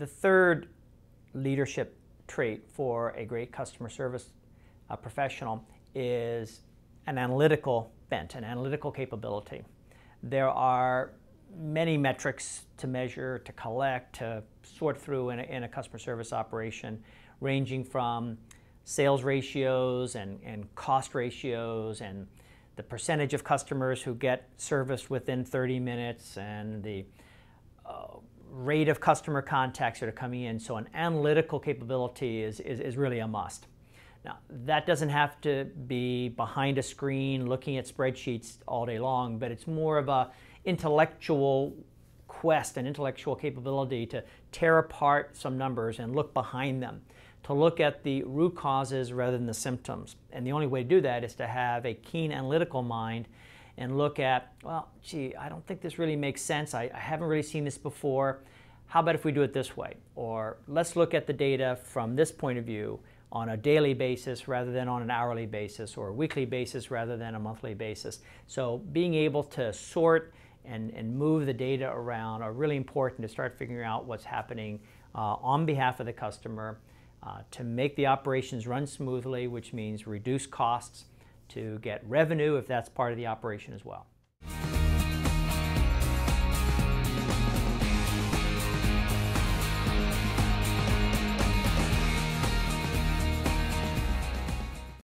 the third leadership trait for a great customer service uh, professional is an analytical bent, an analytical capability. There are many metrics to measure, to collect, to sort through in a, in a customer service operation, ranging from sales ratios and, and cost ratios and the percentage of customers who get serviced within 30 minutes and the uh, rate of customer contacts that are coming in. So an analytical capability is, is, is really a must. Now, that doesn't have to be behind a screen looking at spreadsheets all day long, but it's more of a intellectual quest and intellectual capability to tear apart some numbers and look behind them, to look at the root causes rather than the symptoms. And the only way to do that is to have a keen analytical mind and look at, well, gee, I don't think this really makes sense. I, I haven't really seen this before. How about if we do it this way? Or let's look at the data from this point of view on a daily basis rather than on an hourly basis or a weekly basis rather than a monthly basis. So being able to sort and, and move the data around are really important to start figuring out what's happening uh, on behalf of the customer uh, to make the operations run smoothly, which means reduce costs, to get revenue if that's part of the operation as well.